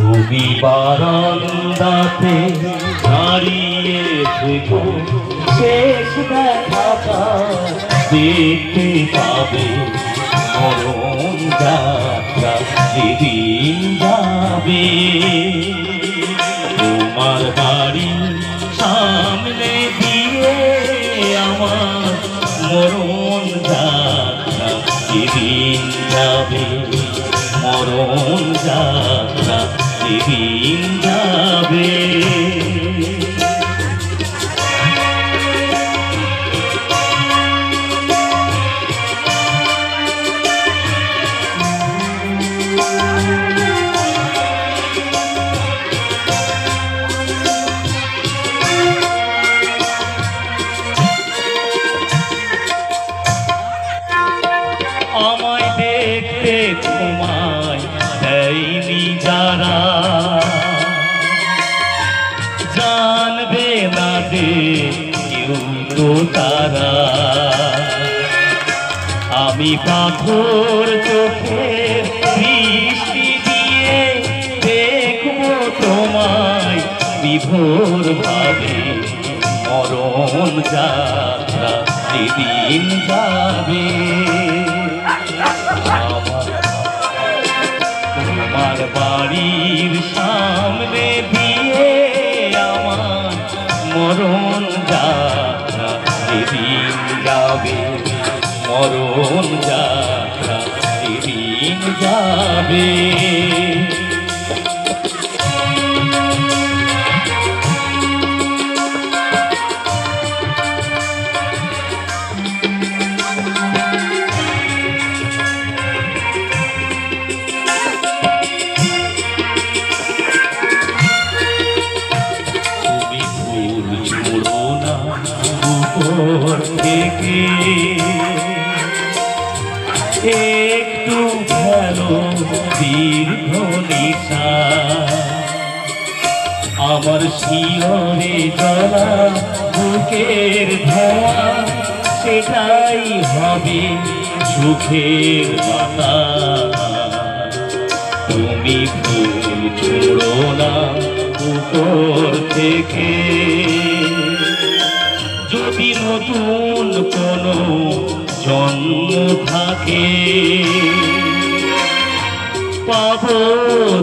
তুমি বারান্দাতে দাঁড়িয়ে থেকো। শেষ দেখাটা দেখতে পাবে মরণ যাত্রা, যেদিন যাবে। তোমার বাড়ি সামনে দিয়ে আমার মরণ যাত্রা, যেদিন যাবে মরণ যাত্রা যাবে আমায় দেখতে তোমায় দেয়নি যারা। তো তারা। আমি পাথর চোখে বৃষ্টি দিয়ে দেখব তোমায় বিভোর ভাবে। মরণ যাত্রা যেদিন যাবে। আমার বাড়ির সামনে যাবে মরণ যাত্রা সেদিন যাবে। ফুল ছুড়ো না উপর থেকে। একটু ভালো দীর্ঘ নিশাস আমার শিয়রে জলা বুকের ধোয়া, সেটাই হবে সুখের বাতা তুমি ফুল ছোড়ো না উপর থেকে। নতুন কোনো জন্ম থাকে। পাব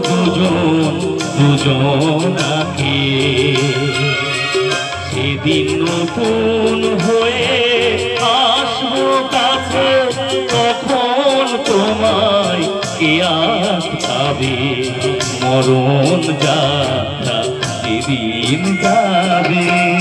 দুজন, দুজনাকে। সেদিন নতুন হয়ে আসব কাছে, তখন তোমায় কে আসবে মরণ যাত্রা সেদিন যাবে।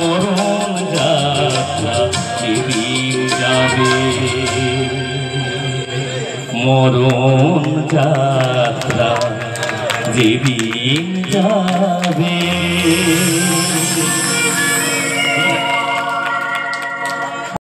মরণ যাত্রা সেদিন যাবে। মরণ যাত্রা যেদিন যাবে।